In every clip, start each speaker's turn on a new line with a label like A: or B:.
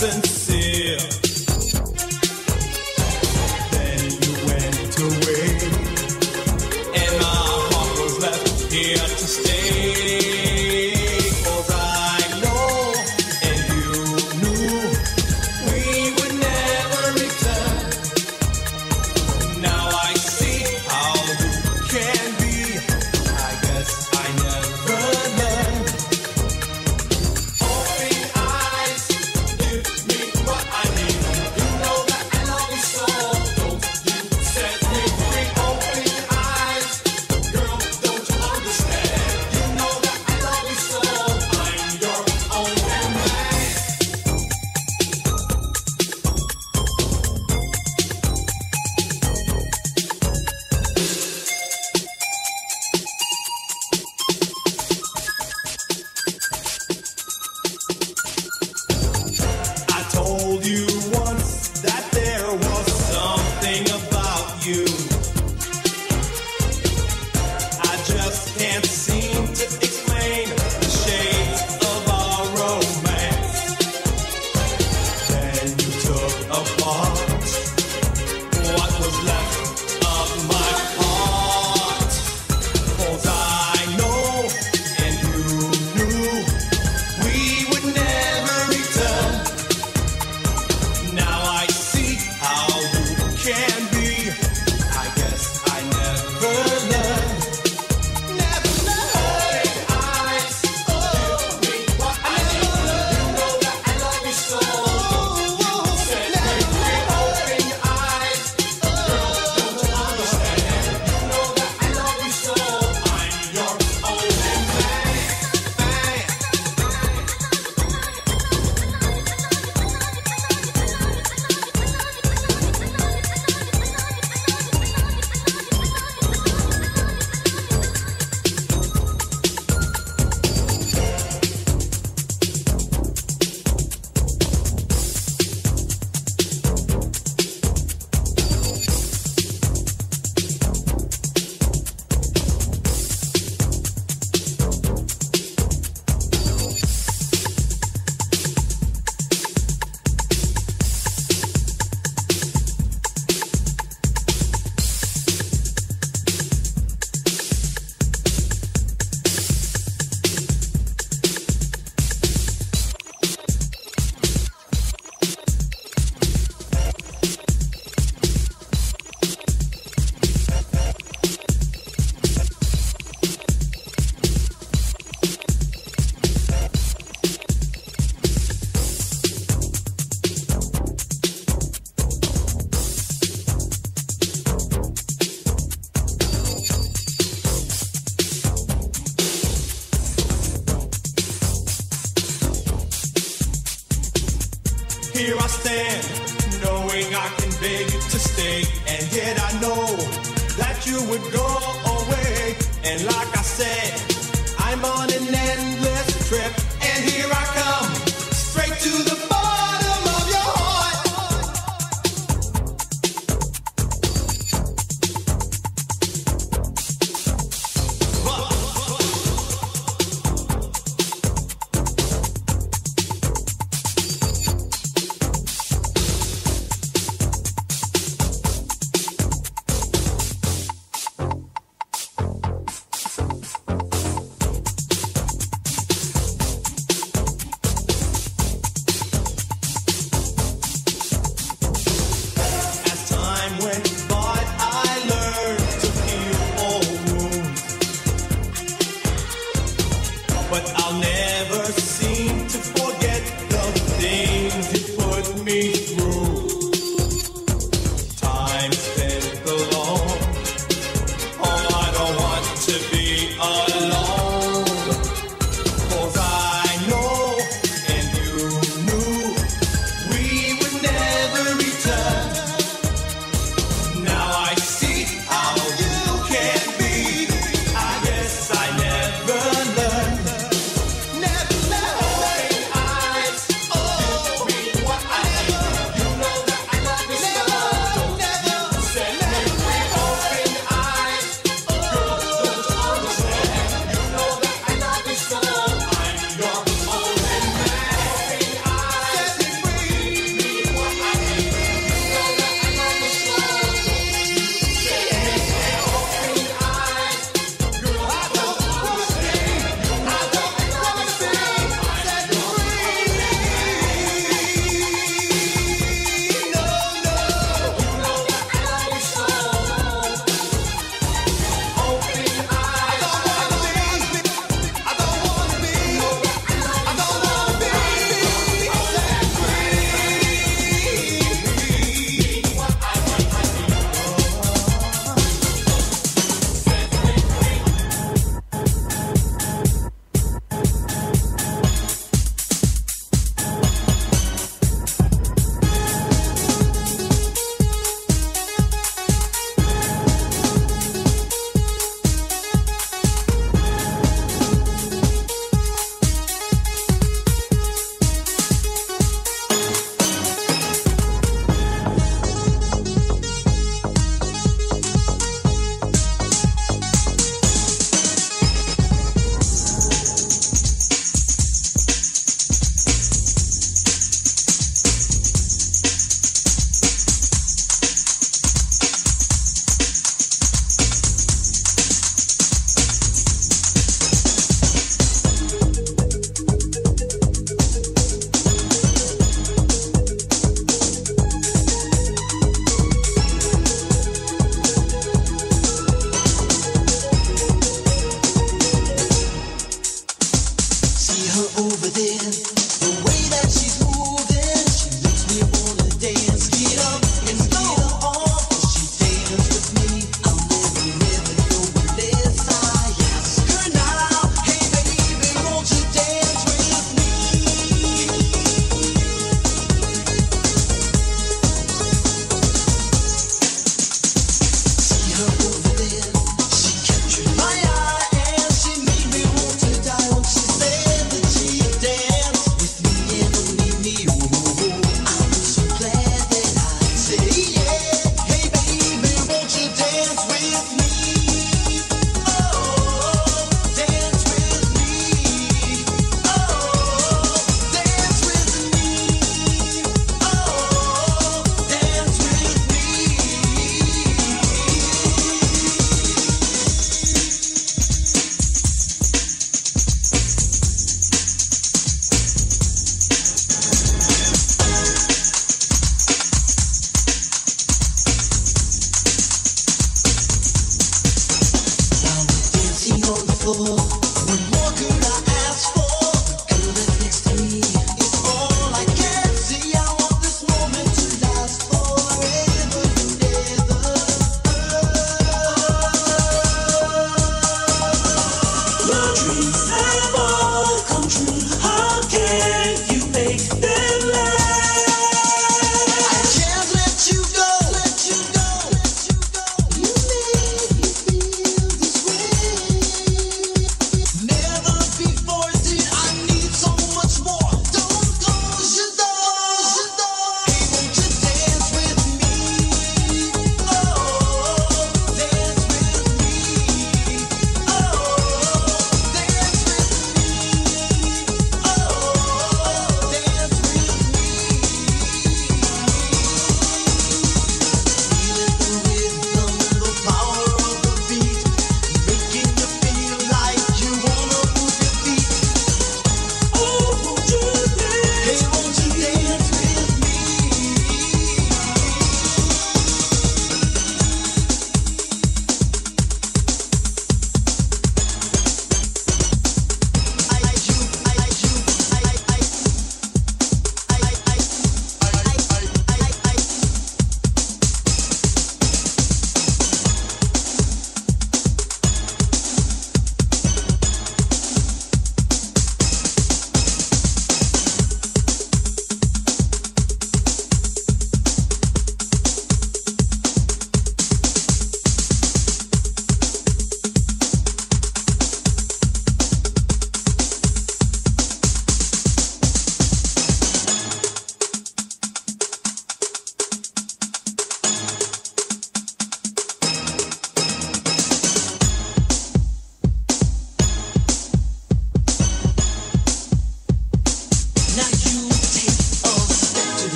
A: absence. beg to stay, and yet I know that you would go away, and like. I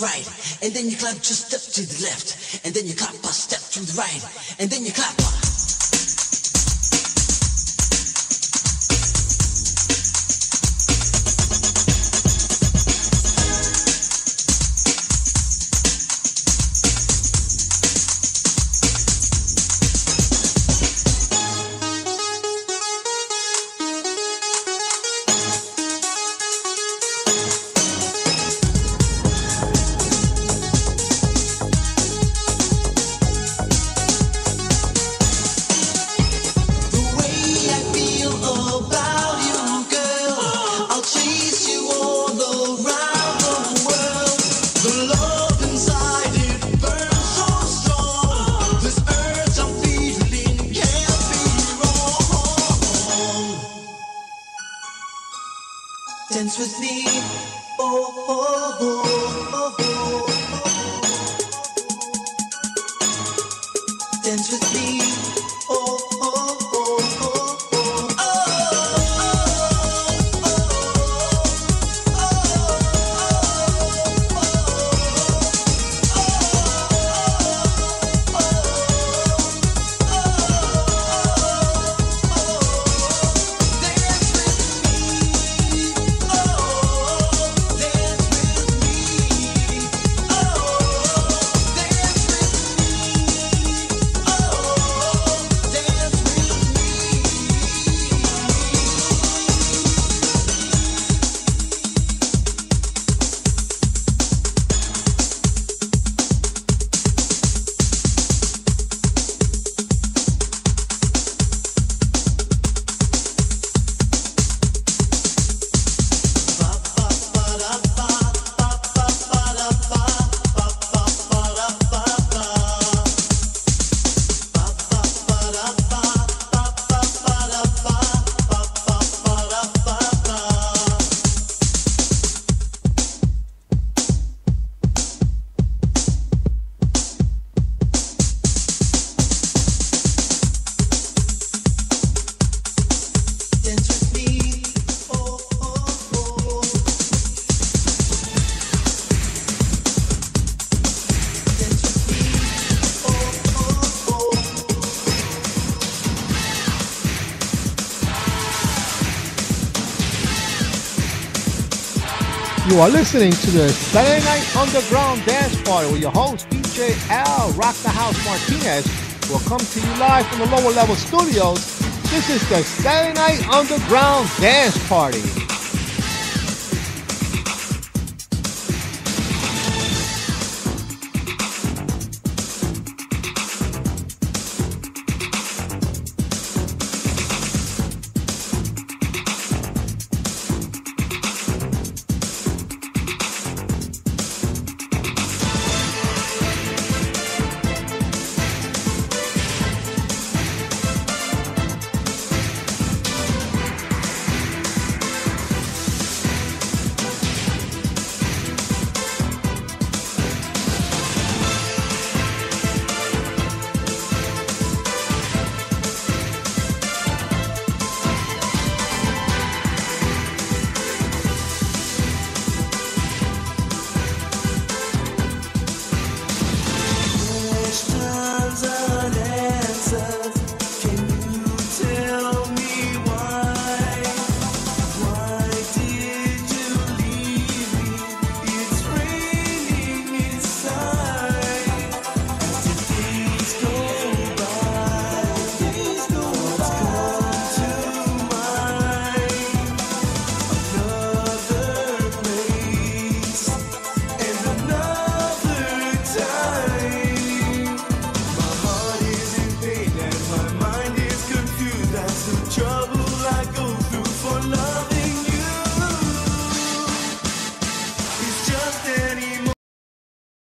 B: right, and then you clap two steps to the left, and then you clap a step to the right, and then you clap. with me. Oh, oh, oh, oh, oh.
C: You are listening to the Saturday Night Underground Dance Party with your host, DJ Al Rock the House Martinez. will come to you live from the lower level studios. This is the Saturday Night Underground Dance Party.